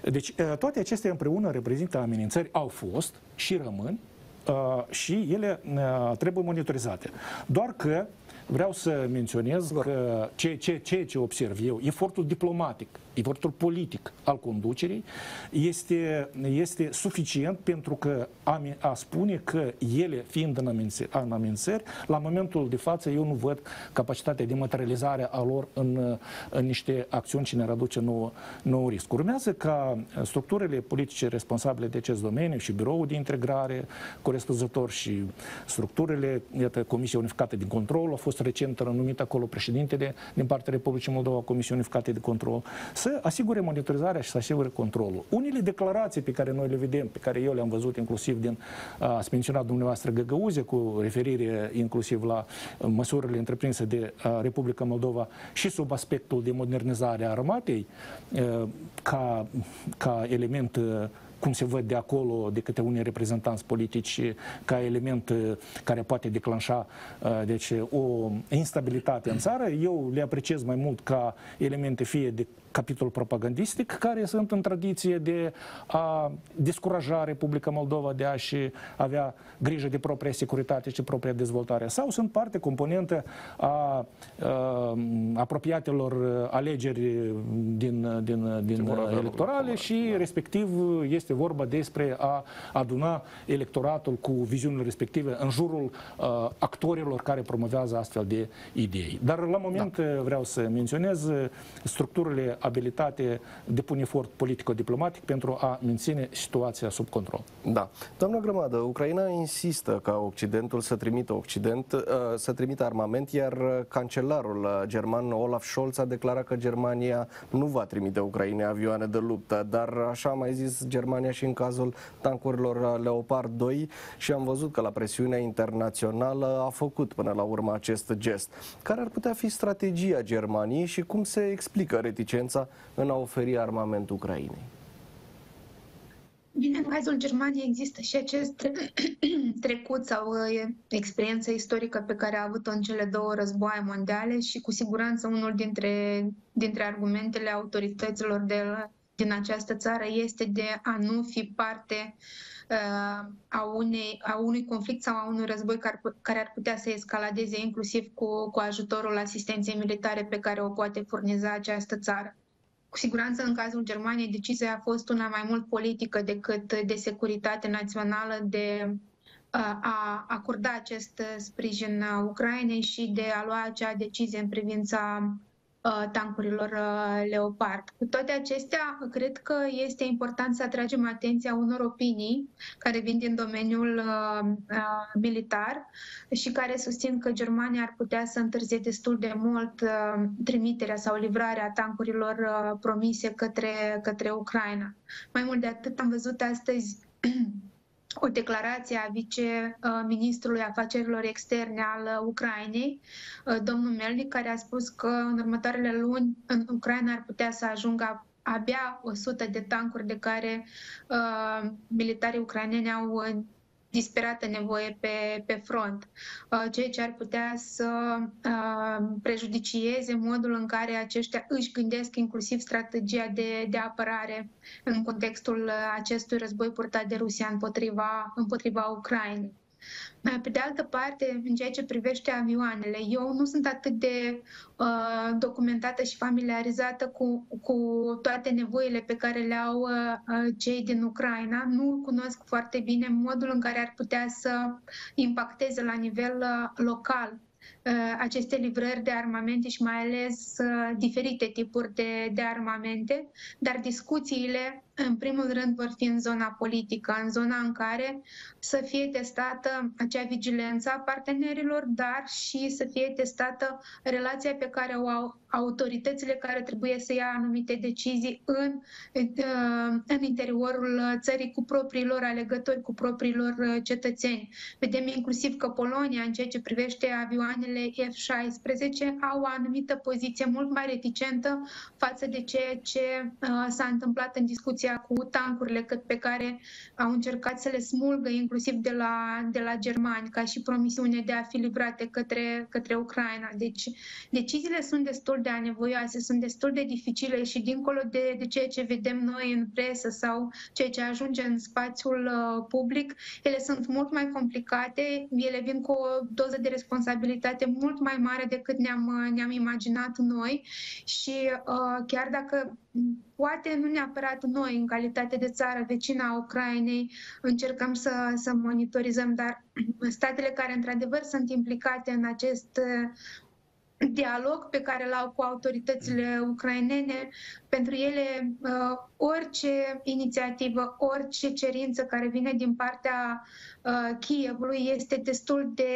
Deci toate acestea împreună reprezintă amenințări amenințări au fost și rămân uh, și ele uh, trebuie monitorizate. Doar că vreau să menționez că ceea ce, ce, ce observ eu, efortul diplomatic, efortul politic al conducerii este, este suficient pentru că a, a spune că ele, fiind în amenințări, în amenințări, la momentul de față eu nu văd capacitatea de materializare a lor în, în niște acțiuni ce ne reduce nou, nou risc. Urmează ca structurile politice responsabile de acest domeniu și biroul de integrare corespunzător și structurile, iată, Comisia Unificată de Control, a fost recent renumit acolo președintele din partea Republicii Moldova, Comisia Unificată de Control, să asigure monitorizarea și să asigure controlul. Unele declarații pe care noi le vedem, pe care eu le-am văzut inclusiv din, ați menționat dumneavoastră Găgăuze, cu referire inclusiv la măsurile întreprinse de Republica Moldova și sub aspectul de modernizare a armatei, ca, ca element cum se văd de acolo de câte unii reprezentanți politici ca element uh, care poate declanșa uh, deci, o instabilitate în țară. Eu le apreciez mai mult ca elemente fie de capitol propagandistic, care sunt în tradiție de a descuraja Republica Moldova de a-și avea grijă de propria securitate și propria dezvoltare, sau sunt parte componentă a, a apropiatelor alegeri din, din, din electorale și respectiv este vorba despre a aduna electoratul cu viziunile respective în jurul a, actorilor care promovează astfel de idei. Dar la moment da. vreau să menționez structurile abilitate, depune efort politico-diplomatic pentru a menține situația sub control. Da. Doamna Grămadă, Ucraina insistă ca Occidentul să trimită Occident, uh, să trimită armament, iar cancelarul german Olaf Scholz a declarat că Germania nu va trimite Ucrainei avioane de luptă, dar așa a mai zis Germania și în cazul tancurilor Leopard 2 și am văzut că la presiunea internațională a făcut până la urmă acest gest. Care ar putea fi strategia Germaniei și cum se explică reticența Franța în a oferi armament Ucrainei? Bine, în cazul Germaniei există și acest trecut sau experiență istorică pe care a avut-o în cele două războaie mondiale și cu siguranță unul dintre, dintre argumentele autorităților de, din această țară este de a nu fi parte uh, a, unei, a unui conflict sau a unui război care, care ar putea să escaladeze inclusiv cu, cu ajutorul asistenței militare pe care o poate furniza această țară. Cu siguranță, în cazul Germaniei, decizia a fost una mai mult politică decât de securitate națională, de a acorda acest sprijin Ucrainei și de a lua acea decizie în privința Uh, tancurilor uh, Leopard. Cu toate acestea, cred că este important să atragem atenția unor opinii care vin din domeniul uh, militar și care susțin că Germania ar putea să întârzie destul de mult trimiterea sau livrarea tancurilor promise către, către Ucraina. Mai mult de atât, am văzut astăzi o declarație a viceministrului afacerilor externe al Ucrainei, domnul Melnik, care a spus că în următoarele luni în Ucraina ar putea să ajungă abia 100 de tancuri de care uh, militarii ucraineni au disperată nevoie pe, pe front, uh, ceea ce ar putea să uh, prejudicieze modul în care aceștia își gândesc inclusiv strategia de, de apărare în contextul acestui război purtat de Rusia împotriva, împotriva Ucrainei. Pe de altă parte, în ceea ce privește avioanele, eu nu sunt atât de uh, documentată și familiarizată cu, cu toate nevoile pe care le au uh, cei din Ucraina. Nu cunosc foarte bine modul în care ar putea să impacteze la nivel uh, local Uh, aceste livrări de armamente și mai ales uh, diferite tipuri de, de armamente, dar discuțiile, în primul rând, vor fi în zona politică, în zona în care să fie testată acea vigilență a partenerilor, dar și să fie testată relația pe care o au autoritățile care trebuie să ia anumite decizii în, uh, în interiorul țării cu propriilor alegători, cu propriilor cetățeni. Vedem inclusiv că Polonia, în ceea ce privește avioanele avioanele F-16 au o anumită poziție mult mai reticentă față de ceea ce uh, s-a întâmplat în discuția cu tancurile cât pe care au încercat să le smulgă inclusiv de la, de la germani ca și promisiune de a fi livrate către, către Ucraina. Deci deciziile sunt destul de anevoioase, sunt destul de dificile și dincolo de, de ceea ce vedem noi în presă sau ceea ce ajunge în spațiul uh, public, ele sunt mult mai complicate, ele vin cu o doză de responsabilitate este mult mai mare decât ne-am, ne-am imaginat noi și uh, chiar dacă poate nu neapărat noi, în calitate de țară vecină a Ucrainei, încercăm să, să monitorizăm, dar statele care într-adevăr sunt implicate în acest dialog pe care l-au cu autoritățile ucrainene. Pentru ele, uh, orice inițiativă, orice cerință care vine din partea uh, Kievului este destul de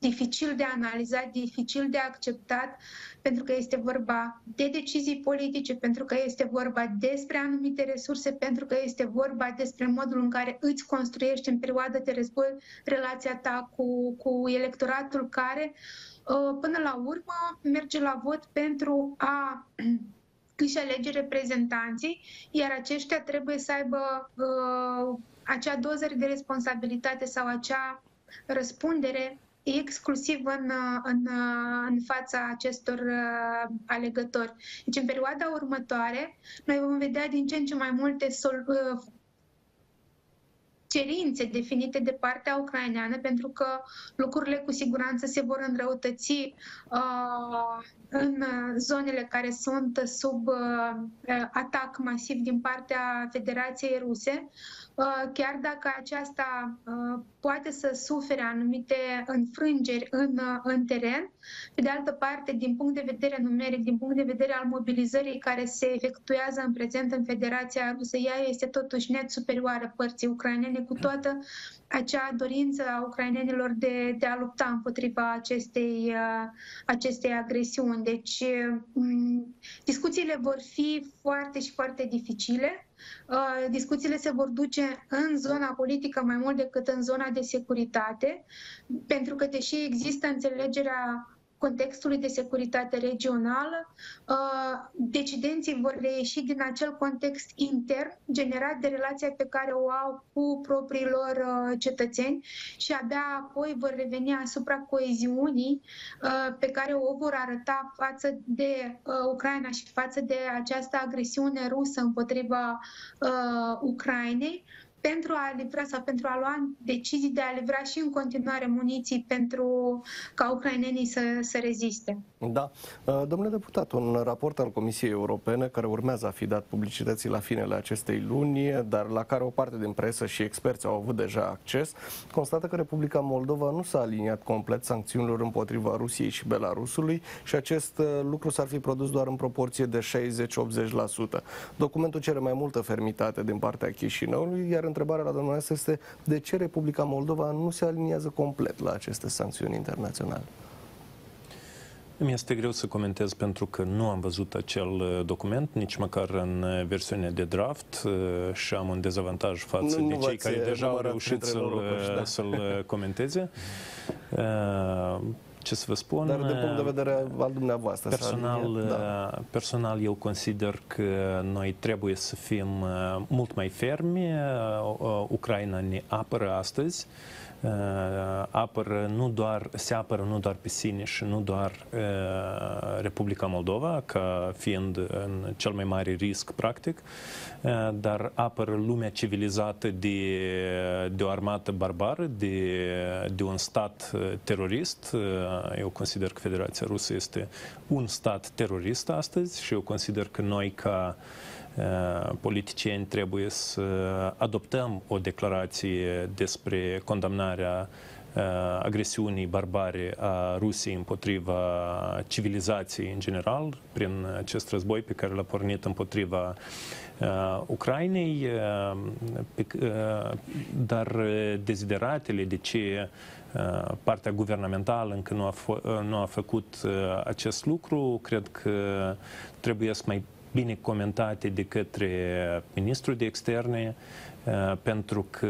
dificil de analizat, dificil de acceptat, pentru că este vorba de decizii politice, pentru că este vorba despre anumite resurse, pentru că este vorba despre modul în care îți construiești în perioada de război relația ta cu, cu electoratul care uh, Uh, până la urmă merge la vot pentru a își alege reprezentanții, iar aceștia trebuie să aibă uh, acea doză de responsabilitate sau acea răspundere exclusiv în, în, în fața acestor uh, alegători. Deci, în perioada următoare, noi vom vedea din ce în ce mai multe sol, uh, cerințe definite de partea ucraineană, pentru că lucrurile cu siguranță se vor înrăutăți uh, în zonele care sunt sub uh, atac masiv din partea Federației Ruse. Uh, chiar dacă aceasta uh, poate să sufere anumite înfrângeri în, uh, în teren. Pe de altă parte, din punct de vedere numeric, din punct de vedere al mobilizării care se efectuează în prezent în Federația Rusă, ea este totuși net superioară părții ucrainene cu toată acea dorință a ucrainenilor de, de a lupta împotriva acestei, acestei agresiuni. Deci, discuțiile vor fi foarte și foarte dificile Uh, discuțiile se vor duce în zona politică mai mult decât în zona de securitate, pentru că deși există înțelegerea contextului de securitate regională, uh, decidenții vor reieși din acel context intern generat de relația pe care o au cu propriilor uh, cetățeni și abia apoi vor reveni asupra coeziunii uh, pe care o vor arăta față de Ucraina și față de această agresiune rusă împotriva Ucrainei pentru a livra sau pentru a lua decizii de a livra și în continuare muniții pentru ca ucrainenii să, să reziste. Da. Uh, domnule deputat, un raport al Comisiei Europene care urmează a fi dat publicității la finele acestei luni, dar la care o parte din presă și experți au avut deja acces, constată că Republica Moldova nu s-a aliniat complet sancțiunilor împotriva Rusiei și Belarusului și acest uh, lucru s-ar fi produs doar în proporție de 60-80%. Documentul cere mai multă fermitate din partea Chișinăului, iar întrebarea la dumneavoastră este de ce Republica Moldova nu se aliniază complet la aceste sancțiuni internaționale? Mi este greu să comentez pentru că nu am văzut acel uh, document, nici măcar în uh, versiunea de draft uh, și am un dezavantaj față nu, de cei care deja au reușit să-l, da. să-l comenteze. Ce să vă spun? Dar din punct de vedere al dumneavoastră. Personal, da. personal eu consider că noi trebuie să fim mult mai fermi. Ucraina ne apără astăzi. Uh, apără nu doar, se apără nu doar pe sine și nu doar uh, Republica Moldova, ca fiind în cel mai mare risc, practic, uh, dar apără lumea civilizată de, de o armată barbară, de, de un stat terorist. Eu consider că Federația Rusă este un stat terorist astăzi și eu consider că noi, ca Uh, politicieni trebuie să adoptăm o declarație despre condamnarea uh, agresiunii barbare a Rusiei împotriva civilizației în general, prin acest război pe care l-a pornit împotriva uh, Ucrainei, uh, pe, uh, dar dezideratele de ce uh, partea guvernamentală încă nu a, nu a făcut acest lucru, cred că trebuie să mai bine comentate de către ministrul de externe, uh, pentru că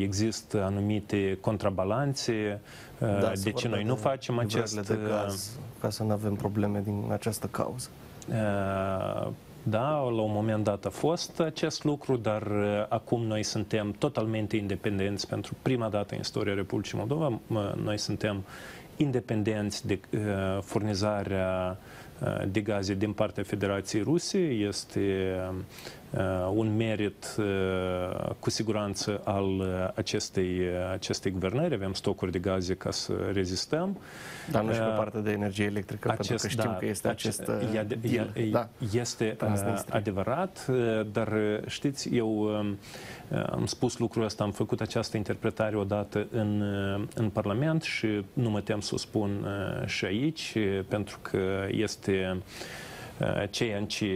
există anumite contrabalanțe, uh, da, de ce noi nu facem acest... De gaz, ca să nu avem probleme din această cauză. Uh, da, la un moment dat a fost acest lucru, dar acum noi suntem totalmente independenți pentru prima dată în istoria Republicii Moldova. Noi suntem independenți de furnizarea de gaze din partea Federației Ruse. Este un merit cu siguranță al acestei, acestei guvernări. Avem stocuri de gaze ca să rezistăm. Dar nu și pe partea de energie electrică, acest, pentru că știm da, că este acest e, deal. E, da. Este adevărat, dar știți, eu am spus lucrul ăsta, am făcut această interpretare odată în, în Parlament și nu mă tem să o spun și aici, pentru că este ceea în ce,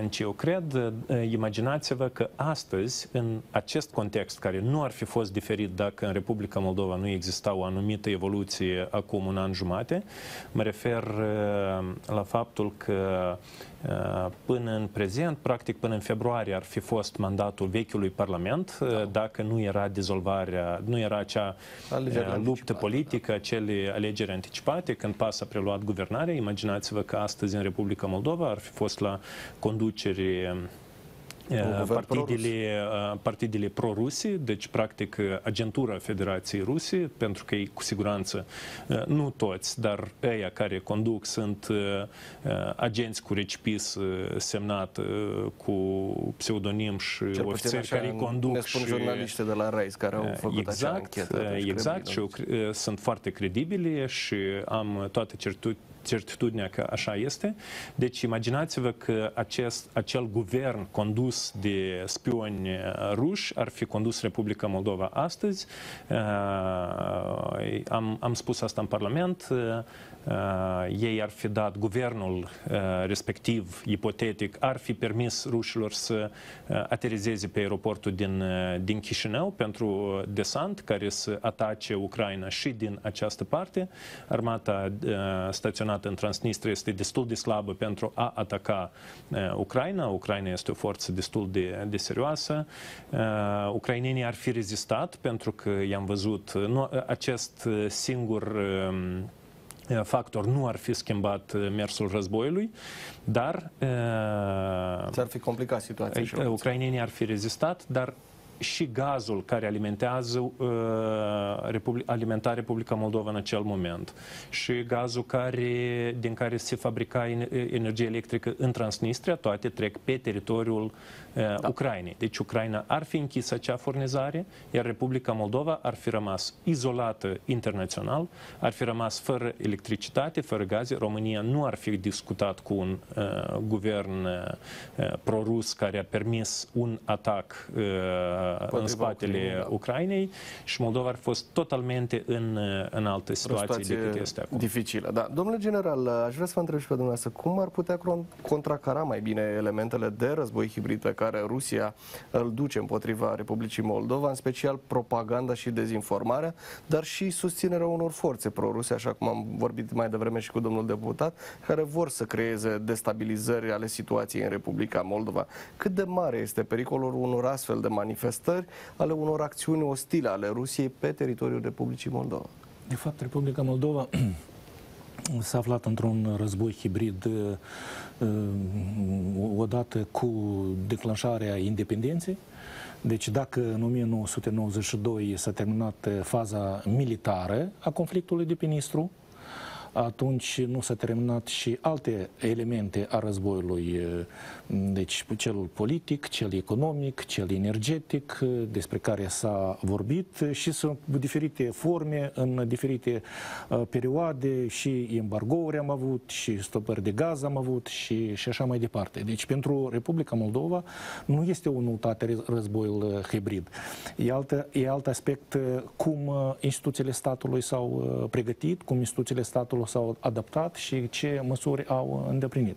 în ce eu cred, imaginați-vă că astăzi, în acest context care nu ar fi fost diferit dacă în Republica Moldova nu exista o anumită evoluție acum un an jumate, mă refer la faptul că Uh, până în prezent, practic până în februarie ar fi fost mandatul vechiului Parlament, uh, da. dacă nu era dizolvarea, nu era acea Alegeri uh, luptă politică, da. acele alegeri anticipate, când PAS a preluat guvernarea. Imaginați-vă că astăzi în Republica Moldova ar fi fost la conducere partidele, partidele pro-rusi, deci practic agentura Federației Rusii, pentru că ei cu siguranță, nu toți, dar ei care conduc sunt agenți cu recipis semnat cu pseudonim și Cel ofițeri care îi conduc. Ne spun și, jurnaliști de la RAIS care au făcut exact, acea anchetă. Deci exact, și sunt foarte credibili și am toate certitudini certitudinea că așa este. Deci imaginați-vă că acest, acel guvern condus de spioni ruși ar fi condus Republica Moldova astăzi. Am, am spus asta în Parlament. Uh, ei ar fi dat, guvernul uh, respectiv, ipotetic, ar fi permis rușilor să uh, aterizeze pe aeroportul din, din Chișinău pentru desant care să atace Ucraina și din această parte. Armata staționată în Transnistria este destul de slabă pentru a ataca Ucraina. Ucraina este o forță destul de, de serioasă. Ucrainenii ar fi rezistat pentru că i-am văzut nu, acest singur um, factor nu ar fi schimbat mersul războiului, dar... S-ar fi complicat situația. Ucrainenii ar fi rezistat, dar și gazul care alimentează uh, Republic, alimenta Republica Moldova în acel moment și gazul care, din care se fabrica energie electrică în Transnistria, toate trec pe teritoriul da. Ucrainei. Deci Ucraina ar fi închisă acea furnizare, iar Republica Moldova ar fi rămas izolată internațional, ar fi rămas fără electricitate, fără gaze. România nu ar fi discutat cu un uh, guvern uh, pro-rus care a permis un atac uh, în spatele Ucrainei, da. Ucrainei și Moldova ar fi fost totalmente în, în altă situație decât este acum. Dificilă, da. Domnule general, aș vrea să vă întreb și pe dumneavoastră, cum ar putea contracara mai bine elementele de război hibrid pe care Rusia îl duce împotriva Republicii Moldova, în special propaganda și dezinformarea, dar și susținerea unor forțe pro-ruse, așa cum am vorbit mai devreme și cu domnul deputat, care vor să creeze destabilizări ale situației în Republica Moldova. Cât de mare este pericolul unor astfel de manifestări ale unor acțiuni ostile ale Rusiei pe teritoriul Republicii Moldova? De fapt, Republica Moldova s-a aflat într-un război hibrid uh, uh, odată cu declanșarea independenței. Deci dacă în 1992 s-a terminat faza militară a conflictului de pe Nistru, atunci nu s-a terminat și alte elemente a războiului, deci cel politic, cel economic, cel energetic, despre care s-a vorbit și sunt diferite forme în diferite perioade și embargouri am avut și stopări de gaz am avut și, și așa mai departe. Deci pentru Republica Moldova nu este o noutate războiul hibrid. E, altă, e alt aspect cum instituțiile statului s-au pregătit, cum instituțiile statului s-au adaptat și ce măsuri au îndeplinit.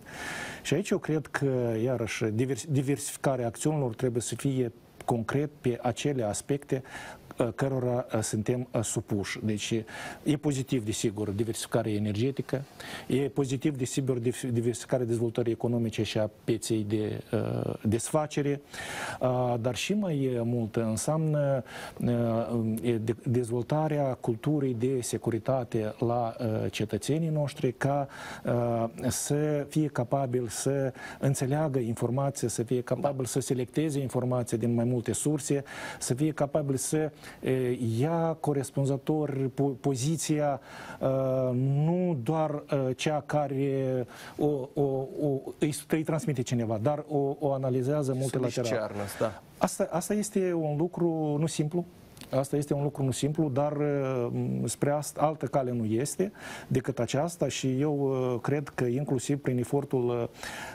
Și aici eu cred că, iarăși, diversificarea acțiunilor trebuie să fie concret pe acele aspecte Uh, cărora uh, suntem uh, supuși. Deci e pozitiv, desigur, diversificarea energetică, e pozitiv, desigur, diversificarea dezvoltării economice și a pieței de desfacere, dar și mai mult înseamnă dezvoltarea culturii de securitate la cetățenii noștri ca să fie capabil să înțeleagă informația, să fie capabil să selecteze informația din mai multe surse, să fie capabil să ia corespunzător poziția nu doar cea care o, o, o, îi, îi transmite cineva, dar o, o analizează multilateral. Da. Asta, asta este un lucru nu simplu, Asta este un lucru nu simplu, dar mm, spre asta, altă cale nu este decât aceasta și eu uh, cred că inclusiv prin efortul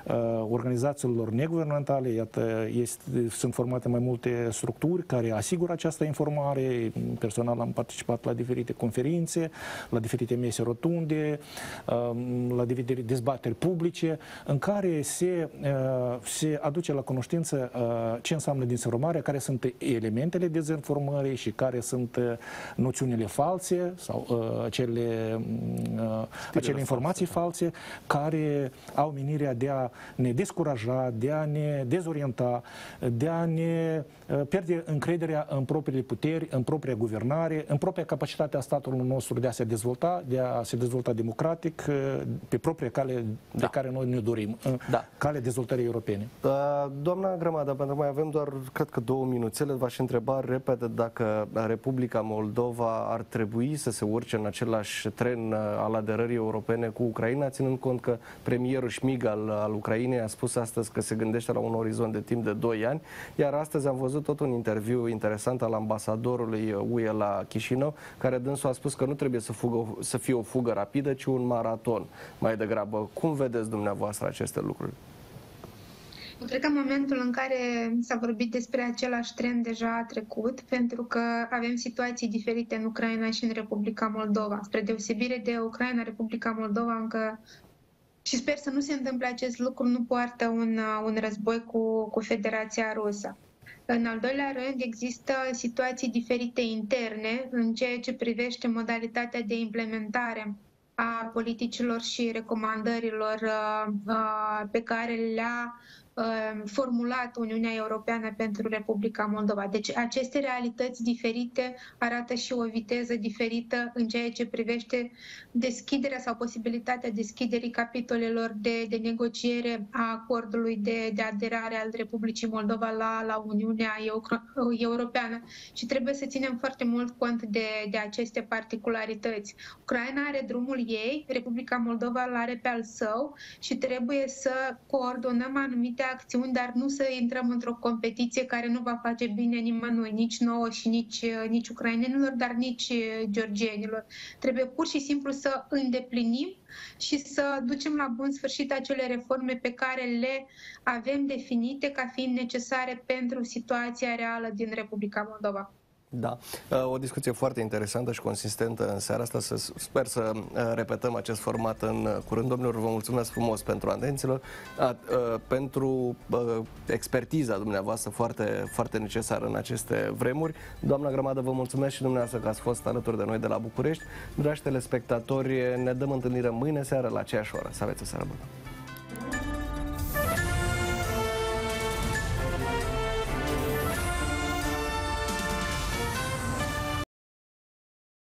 uh, organizațiilor neguvernamentale, iată, este, sunt formate mai multe structuri care asigură această informare. Personal am participat la diferite conferințe, la diferite mese rotunde, um, la diferite dezbateri publice, în care se, uh, se aduce la cunoștință ce înseamnă dezinformarea, care sunt elementele dezinformării și care sunt uh, noțiunile false sau uh, acele, uh, acele informații false. false care au menirea de a ne descuraja, de a ne dezorienta, de a ne uh, pierde încrederea în propriile puteri, în propria guvernare, în propria capacitate a statului nostru de a se dezvolta, de a se dezvolta democratic uh, pe propria cale da. de care noi ne dorim, uh, da. calea dezvoltării europene. Doamna Grămadă, pentru că mai avem doar, cred că două minuțele, v-aș întreba repede dacă Republica Moldova ar trebui să se urce în același tren uh, al aderării europene cu Ucraina, ținând cont că premierul Șmig al, al Ucrainei a spus astăzi că se gândește la un orizont de timp de 2 ani, iar astăzi am văzut tot un interviu interesant al ambasadorului UE la Chișinău, care dânsul a spus că nu trebuie să, fugă, să fie o fugă rapidă, ci un maraton mai degrabă. Cum vedeți dumneavoastră aceste lucruri? Eu cred că momentul în care s-a vorbit despre același trend deja a trecut, pentru că avem situații diferite în Ucraina și în Republica Moldova. Spre deosebire de Ucraina, Republica Moldova încă și sper să nu se întâmple acest lucru, nu poartă un, un război cu, cu Federația Rusă. În al doilea rând, există situații diferite interne în ceea ce privește modalitatea de implementare a politicilor și recomandărilor uh, uh, pe care le-a Um, formulat Uniunea Europeană pentru Republica Moldova. Deci aceste realități diferite arată și o viteză diferită în ceea ce privește deschiderea sau posibilitatea deschiderii capitolelor de, de negociere a acordului de, de aderare al Republicii Moldova la, la Uniunea Europeană. Și trebuie să ținem foarte mult cont de, de aceste particularități. Ucraina are drumul ei, Republica Moldova îl are pe al său și trebuie să coordonăm anumite acțiuni, dar nu să intrăm într-o competiție care nu va face bine nimănui, nici nouă și nici, nici ucrainenilor, dar nici georgienilor. Trebuie pur și simplu să îndeplinim și să ducem la bun sfârșit acele reforme pe care le avem definite ca fiind necesare pentru situația reală din Republica Moldova. Da, uh, o discuție foarte interesantă și consistentă în seara asta. Sper să uh, repetăm acest format în uh, curând. Domnilor, vă mulțumesc frumos pentru atenților, pentru expertiza dumneavoastră foarte, foarte necesară în aceste vremuri. Doamna Grămadă, vă mulțumesc și dumneavoastră că ați fost alături de noi de la București. Dragi telespectatori, ne dăm întâlnire mâine seară la aceeași oră. Să aveți o seară bună!